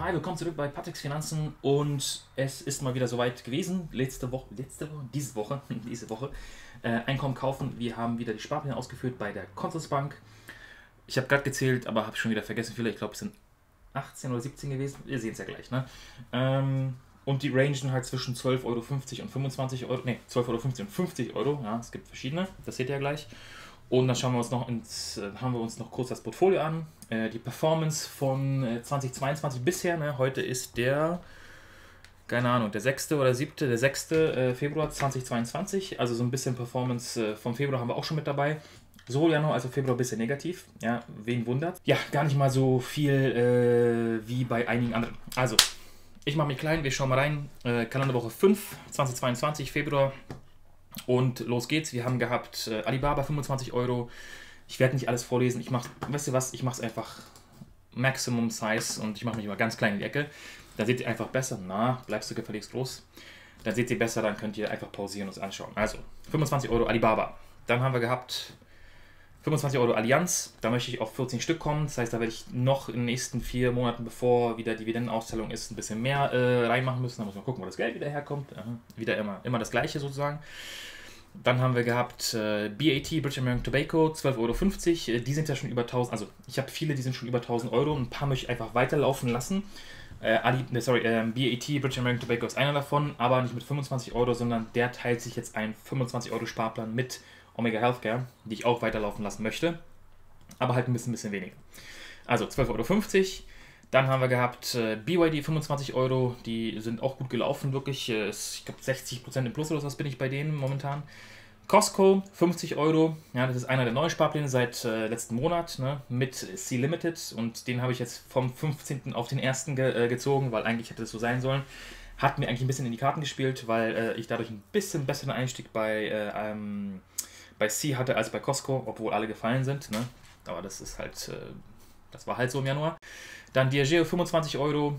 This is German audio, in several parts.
Hi, willkommen zurück bei Patricks Finanzen und es ist mal wieder soweit gewesen. Letzte Woche, letzte Woche, diese Woche, diese Woche. Äh, Einkommen kaufen. Wir haben wieder die Sparpläne ausgeführt bei der Consorsbank. Ich habe gerade gezählt, aber habe schon wieder vergessen, viele. Ich glaube, es sind 18 oder 17 gewesen. Wir sehen es ja gleich, ne? Ähm, und die rangen halt zwischen 12,50 Euro und 25 Euro. Ne, 12,50 Euro und 50 Euro. Ja, es gibt verschiedene. Das seht ihr ja gleich. Und dann schauen wir uns noch ins, äh, haben wir uns noch kurz das Portfolio an. Äh, die Performance von 2022 äh, bisher. Ne? Heute ist der, keine Ahnung, der 6. oder 7. der 6. Februar 2022. Also so ein bisschen Performance vom Februar haben wir auch schon mit dabei. Sowohl Januar als auch Februar ein bisschen negativ. Ja, wen wundert? Ja, gar nicht mal so viel äh, wie bei einigen anderen. Also, ich mache mich klein, wir schauen mal rein. Äh, Kalenderwoche 5, 2022, Februar. Und los geht's. Wir haben gehabt äh, Alibaba 25 Euro. Ich werde nicht alles vorlesen. Ich mache, weißt du was, ich mache es einfach Maximum Size und ich mache mich immer ganz klein in die Ecke. Dann seht ihr einfach besser. Na, bleibst du gefälligst groß. Dann seht ihr besser, dann könnt ihr einfach pausieren und es anschauen. Also, 25 Euro Alibaba. Dann haben wir gehabt 25 Euro Allianz, da möchte ich auf 14 Stück kommen. Das heißt, da werde ich noch in den nächsten vier Monaten, bevor wieder Dividendenauszahlung ist, ein bisschen mehr äh, reinmachen müssen. Da muss man gucken, wo das Geld wieder herkommt. Aha. Wieder immer, immer das gleiche sozusagen. Dann haben wir gehabt äh, BAT, British American Tobacco, 12,50 Euro. Äh, die sind ja schon über 1000, also ich habe viele, die sind schon über 1000 Euro. Ein paar möchte ich einfach weiterlaufen lassen. Äh, Ali, ne, sorry, äh, BAT, British American Tobacco ist einer davon, aber nicht mit 25 Euro, sondern der teilt sich jetzt einen 25 Euro Sparplan mit Omega Healthcare, die ich auch weiterlaufen lassen möchte, aber halt ein bisschen, bisschen weniger. Also 12,50 Euro. Dann haben wir gehabt äh, BYD 25 Euro, die sind auch gut gelaufen, wirklich. Äh, ich glaube 60% im Plus oder was bin ich bei denen momentan. Costco 50 Euro, ja, das ist einer der neuen Sparpläne seit äh, letzten Monat ne, mit C-Limited und den habe ich jetzt vom 15. auf den 1. Ge äh, gezogen, weil eigentlich hätte es so sein sollen. Hat mir eigentlich ein bisschen in die Karten gespielt, weil äh, ich dadurch ein bisschen besseren Einstieg bei äh, ähm, bei C hatte als bei Costco, obwohl alle gefallen sind. Ne? Aber das ist halt, äh, das war halt so im Januar. Dann Diageo 25 Euro,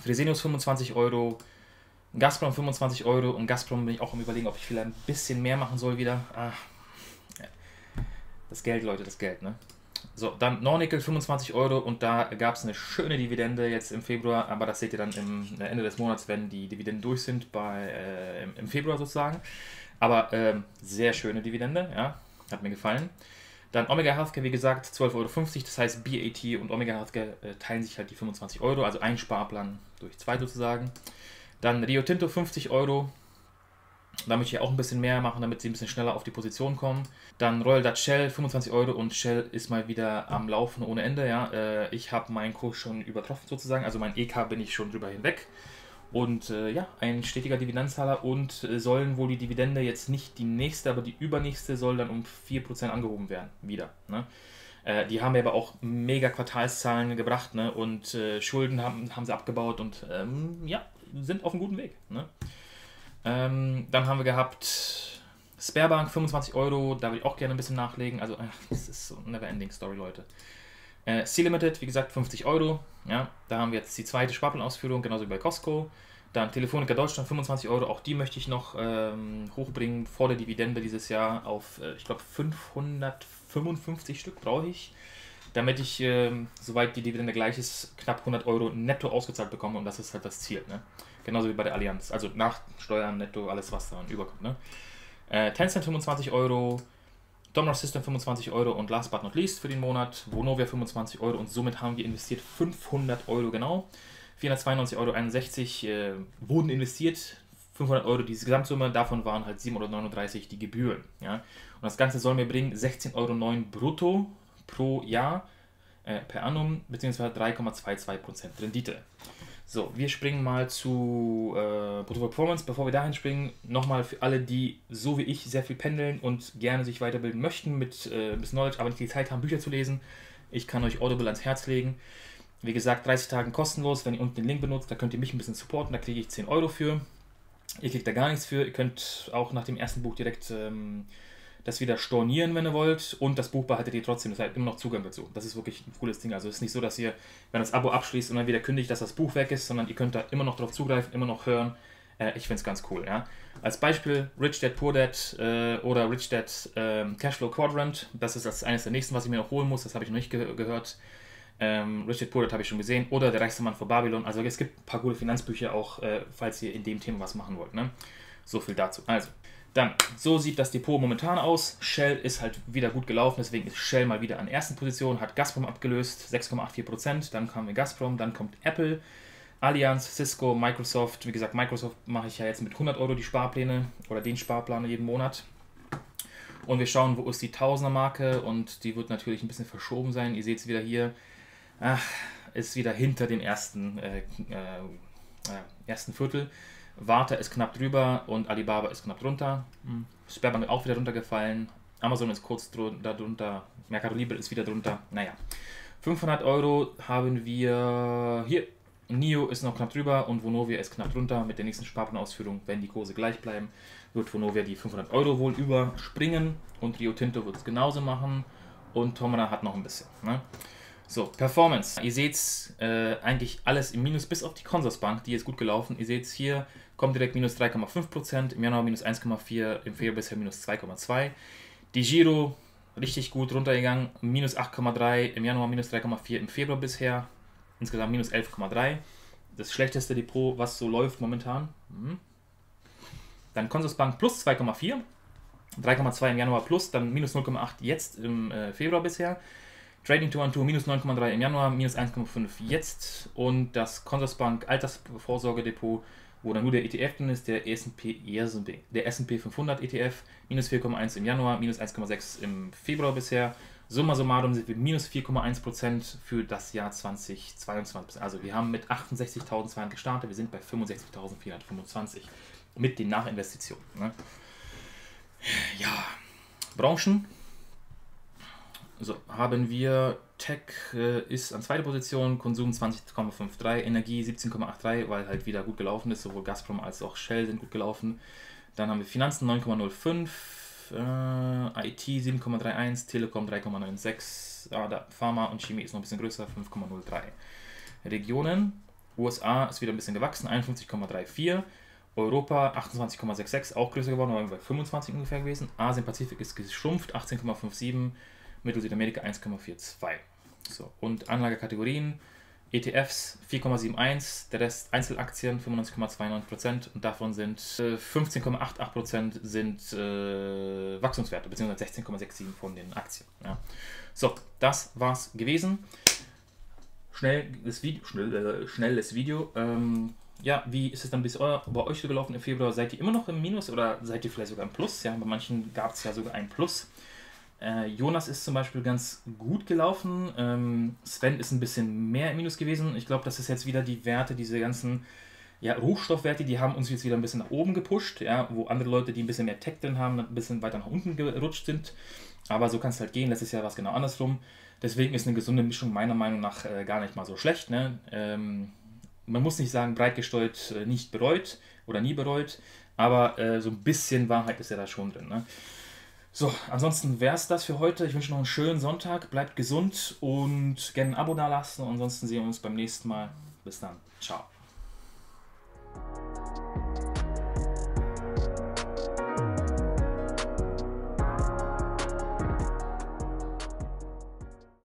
Fresenius 25 Euro, Gazprom 25 Euro und Gazprom bin ich auch am überlegen, ob ich vielleicht ein bisschen mehr machen soll wieder. Ah, das Geld, Leute, das Geld, ne? So, dann Nornickel 25 Euro und da gab es eine schöne Dividende jetzt im Februar, aber das seht ihr dann im Ende des Monats, wenn die Dividenden durch sind, bei, äh, im Februar sozusagen. Aber ähm, sehr schöne Dividende, ja, hat mir gefallen. Dann Omega Healthcare, wie gesagt, 12,50 Euro. Das heißt, BAT und Omega Healthcare äh, teilen sich halt die 25 Euro, also ein Sparplan durch zwei sozusagen. Dann Rio Tinto 50 Euro. Da möchte ich auch ein bisschen mehr machen, damit sie ein bisschen schneller auf die Position kommen. Dann Royal Dutch Shell 25 Euro und Shell ist mal wieder am Laufen ohne Ende. Ja. Äh, ich habe meinen Kurs schon übertroffen sozusagen, also mein EK bin ich schon drüber hinweg. Und äh, ja, ein stetiger Dividendenzahler und äh, sollen wohl die Dividende jetzt nicht die nächste, aber die übernächste soll dann um 4% angehoben werden. Wieder. Ne? Äh, die haben aber auch mega Quartalszahlen gebracht ne? und äh, Schulden haben, haben sie abgebaut und ähm, ja, sind auf einem guten Weg. Ne? Ähm, dann haben wir gehabt Sparebank 25 Euro, da würde ich auch gerne ein bisschen nachlegen. Also, das ist so eine never-ending Story, Leute. Äh, C-Limited, wie gesagt, 50 Euro. Ja, da haben wir jetzt die zweite Sparplanausführung, genauso wie bei Costco. Dann Telefonica Deutschland 25 Euro, auch die möchte ich noch ähm, hochbringen vor der Dividende dieses Jahr auf, äh, ich glaube, 555 Stück brauche ich, damit ich, äh, soweit die Dividende gleich ist, knapp 100 Euro netto ausgezahlt bekomme und das ist halt das Ziel. Ne? Genauso wie bei der Allianz, also nach Steuern, netto, alles was da überkommt. Ne? Äh, Tencent 25 Euro, Domino's System 25 Euro und last but not least für den Monat Vonovia 25 Euro und somit haben wir investiert 500 Euro genau. 492,61 Euro äh, wurden investiert, 500 Euro diese Gesamtsumme, davon waren halt 7,39 Euro die Gebühren. Ja? Und das Ganze soll mir bringen 16,09 Euro brutto pro Jahr äh, per annum, beziehungsweise 3,22% Rendite. So, wir springen mal zu äh, Portfolio Performance. Bevor wir dahin springen, nochmal für alle, die so wie ich sehr viel pendeln und gerne sich weiterbilden möchten mit äh, bisschen Knowledge, aber nicht die Zeit haben, Bücher zu lesen. Ich kann euch Audible ans Herz legen. Wie gesagt, 30 Tage kostenlos. Wenn ihr unten den Link benutzt, da könnt ihr mich ein bisschen supporten. Da kriege ich 10 Euro für. Ihr kriegt da gar nichts für. Ihr könnt auch nach dem ersten Buch direkt ähm, das wieder stornieren, wenn ihr wollt. Und das Buch behaltet ihr trotzdem. Das heißt immer noch Zugang dazu. Das ist wirklich ein cooles Ding. Also es ist nicht so, dass ihr, wenn das Abo abschließt und dann wieder kündigt, dass das Buch weg ist, sondern ihr könnt da immer noch drauf zugreifen, immer noch hören. Äh, ich finde es ganz cool. Ja? Als Beispiel Rich Dad Poor Dad äh, oder Rich Dad äh, Cashflow Quadrant. Das ist das eines der nächsten, was ich mir noch holen muss. Das habe ich noch nicht ge gehört. Ähm, Richard Poor, habe ich schon gesehen. Oder Der reichste Mann vor Babylon. Also es gibt ein paar gute Finanzbücher auch, äh, falls ihr in dem Thema was machen wollt. Ne? So viel dazu. Also, dann, so sieht das Depot momentan aus. Shell ist halt wieder gut gelaufen, deswegen ist Shell mal wieder an ersten Position, hat Gazprom abgelöst, 6,84%. Dann kam Gazprom, dann kommt Apple, Allianz, Cisco, Microsoft. Wie gesagt, Microsoft mache ich ja jetzt mit 100 Euro die Sparpläne oder den Sparplan jeden Monat. Und wir schauen, wo ist die Tausender-Marke und die wird natürlich ein bisschen verschoben sein. Ihr seht es wieder hier. Ach, ist wieder hinter dem ersten, äh, äh, ersten Viertel. Warta ist knapp drüber und Alibaba ist knapp drunter. Mhm. Sperrbank auch wieder runtergefallen. Amazon ist kurz darunter. Mercado Libre ist wieder drunter. Naja. 500 Euro haben wir hier. NIO ist noch knapp drüber und Vonovia ist knapp drunter. Mit der nächsten Sparplanausführung, wenn die Kurse gleich bleiben, wird Vonovia die 500 Euro wohl überspringen und Rio Tinto wird es genauso machen und Tomra hat noch ein bisschen. Ne? So, Performance. Ihr seht äh, eigentlich alles im Minus, bis auf die Consorsbank, die ist gut gelaufen. Ihr seht hier, kommt direkt minus 3,5%, im Januar minus 1,4%, im Februar bisher minus 2,2%. Die Giro richtig gut runtergegangen, minus 8,3%, im Januar minus 3,4%, im Februar bisher insgesamt minus 11,3%. Das schlechteste Depot, was so läuft momentan. Mhm. Dann Consorsbank plus 2,4%. 3,2 im Januar plus, dann minus 0,8 jetzt im äh, Februar bisher. Trading 212 minus 9,3 im Januar, minus 1,5 jetzt und das Consorsbank Altersvorsorgedepot, wo dann nur der ETF drin ist, der S&P 500 ETF, minus 4,1 im Januar, minus 1,6 im Februar bisher. Summa summarum sind wir minus 4,1% für das Jahr 2022. Also wir haben mit 68.200 gestartet, wir sind bei 65.425 mit den Nachinvestitionen. Ne? Ja, Branchen so, haben wir Tech äh, ist an zweiter Position, Konsum 20,53, Energie 17,83, weil halt wieder gut gelaufen ist, sowohl Gazprom als auch Shell sind gut gelaufen. Dann haben wir Finanzen 9,05, äh, IT 7,31, Telekom 3,96, ah, Pharma und Chemie ist noch ein bisschen größer, 5,03. Regionen, USA ist wieder ein bisschen gewachsen, 51,34. Europa 28,66, auch größer geworden, wir bei 25 ungefähr gewesen. Asien-Pazifik ist geschrumpft, 18,57. Mittel Südamerika 1,42. So, und Anlagekategorien, ETFs 4,71, der Rest Einzelaktien 95,29% und davon sind äh, 15,88% sind äh, Wachstumswerte, beziehungsweise 16,67% von den Aktien. Ja. So, das war's gewesen. Schnell das Video, schnell, äh, schnelles Video. Ähm, ja, wie ist es dann bis bei euch so gelaufen im Februar? Seid ihr immer noch im Minus oder seid ihr vielleicht sogar im Plus? Ja, bei manchen gab es ja sogar ein Plus. Äh, Jonas ist zum Beispiel ganz gut gelaufen. Ähm, Sven ist ein bisschen mehr im Minus gewesen. Ich glaube, das ist jetzt wieder die Werte, diese ganzen ja, Rohstoffwerte, die haben uns jetzt wieder ein bisschen nach oben gepusht, ja, wo andere Leute, die ein bisschen mehr Tech drin haben, ein bisschen weiter nach unten gerutscht sind. Aber so kann es halt gehen. Letztes Jahr war es genau andersrum. Deswegen ist eine gesunde Mischung meiner Meinung nach äh, gar nicht mal so schlecht. Ne? Ähm, man muss nicht sagen, breit gestreut äh, nicht bereut oder nie bereut, aber äh, so ein bisschen Wahrheit ist ja da schon drin. Ne? So, ansonsten wäre es das für heute. Ich wünsche noch einen schönen Sonntag, bleibt gesund und gerne ein Abo dalassen. Ansonsten sehen wir uns beim nächsten Mal. Bis dann. Ciao.